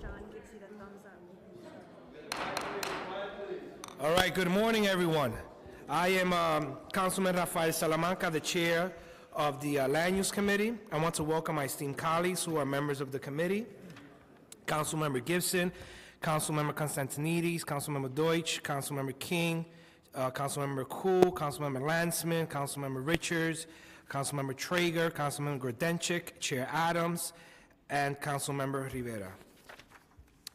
John gives you the thumbs up. All right, good morning, everyone. I am um, Councilman Rafael Salamanca, the Chair of the uh, Land Use Committee. I want to welcome my esteemed colleagues who are members of the committee. Councilmember Gibson, Councilmember Constantinides, Councilmember Deutsch, Councilmember King, uh, Councilmember Koo, Councilmember Lancman, Councilmember Richards, Councilmember Treyger, Councilmember Grodenchik, Chair Adams, and Councilmember Rivera.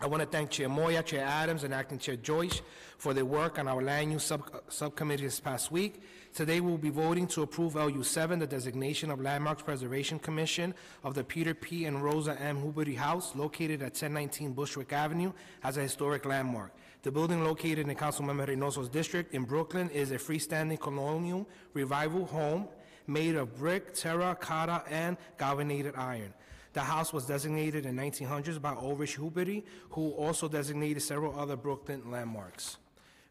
I want to thank Chair Moya, Chair Adams, and Acting Chair Joyce for their work on our land use sub- subcommittee this past week. Today, we'll be voting to approve LU 7, the designation of Landmarks Preservation Commission of the Peter P. and Rosa M. Huberty House located at 1019 Bushwick Avenue as a historic landmark. The building located in Councilmember Reynoso's district in Brooklyn is a freestanding colonial revival home made of brick, terracotta, and galvanized iron. The house was designated in 1900s by Ulrich Huberty, who also designated several other Brooklyn landmarks.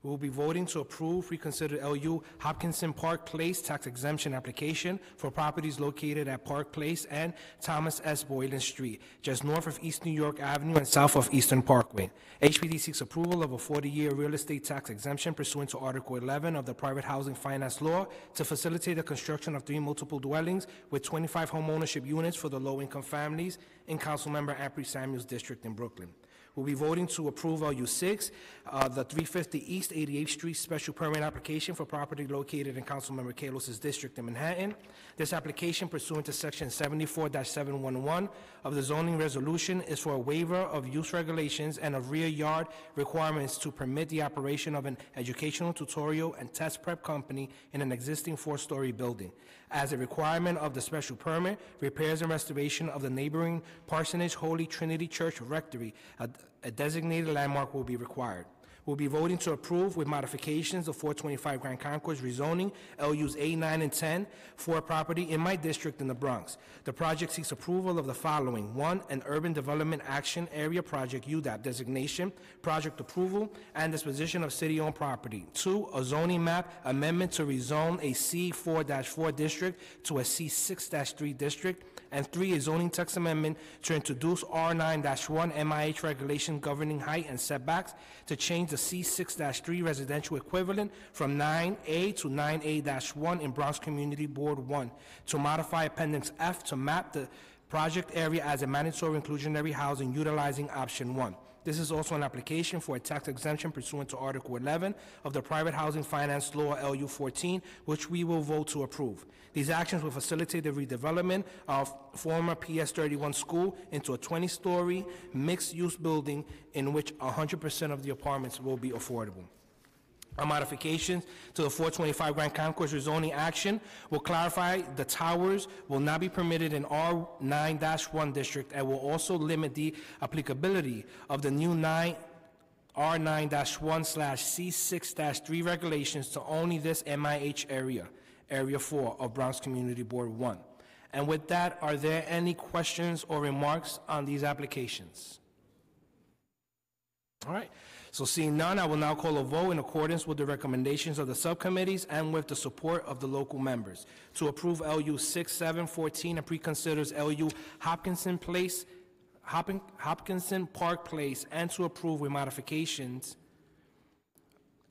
We will be voting to approve reconsider LU Hopkinson Park Place tax exemption application for properties located at Park Place and Thomas S. Boyland Street, just north of East New York Avenue and south of Eastern Parkway. HPD seeks approval of a 40-year real estate tax exemption pursuant to Article 11 of the Private Housing Finance Law to facilitate the construction of three multiple dwellings with 25 homeownership units for the low-income families in Councilmember Ampry Samuel's district in Brooklyn. We'll be voting to approve LU 6, uh, the 350 East 88th Street special permit application for property located in Councilmember Kallos's district in Manhattan. This application pursuant to Section 74-711 of the zoning resolution is for a waiver of use regulations and of rear yard requirements to permit the operation of an educational, tutorial, and test prep company in an existing four-story building. As a requirement of the special permit, repairs and restoration of the neighboring Parsonage Holy Trinity Church Rectory, a a designated landmark will be required. We'll be voting to approve with modifications the 425 Grand Concourse rezoning, LUs 8, 9, and 10, for a property in my district in the Bronx. The project seeks approval of the following. One, an Urban Development Action Area Project, UDAP designation, project approval, and disposition of city-owned property. Two, a zoning map amendment to rezone a C4-4 district to a C6-3 district. And three, a zoning text amendment to introduce R9-1 MIH regulation governing height and setbacks to change the C6-3 residential equivalent from 9A to 9A-1 in Bronx Community Board 1, to modify Appendix F to map the project area as a mandatory inclusionary housing utilizing option 1. This is also an application for a tax exemption pursuant to Article 11 of the Private Housing Finance Law LU 14, which we will vote to approve. These actions will facilitate the redevelopment of former PS 31 school into a 20-story mixed-use building in which 100% of the apartments will be affordable. Our modifications to the 425 Grand Concourse rezoning action will clarify the towers will not be permitted in R9-1 district and will also limit the applicability of the new 9 R9-1 slash C6-3 regulations to only this MIH area, Area 4 of Bronx Community Board 1. And with that, are there any questions or remarks on these applications? All right, so seeing none, I will now call a vote in accordance with the recommendations of the subcommittees and with the support of the local members to approve LU 6714 and preconsiders LU Hopkinson Place, Hopkinson Park Place, and to approve with modifications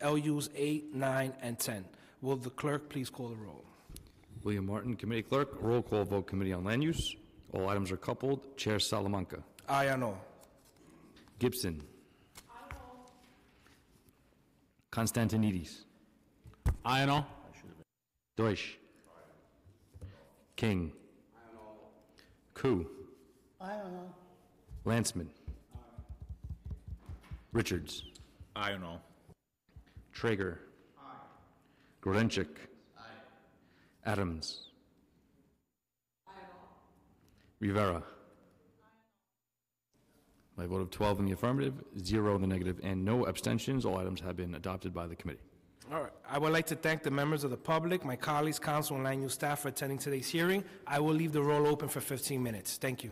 LUs 8, 9, and 10. Will the clerk please call the roll? William Martin, Committee Clerk. Roll call vote, Committee on Land Use. All items are coupled. Chair Salamanca. Aye, I know. Gibson. Constantinides. Aye and all. Deutsch. King. Koo. Lancman. Richards. Aye and all. Treyger. Grodenchik. Adams. Rivera. By a vote of 12 in the affirmative, zero in the negative, and no abstentions, all items have been adopted by the committee. All right. I would like to thank the members of the public, my colleagues, council, and land use staff for attending today's hearing. I will leave the roll open for 15 minutes. Thank you.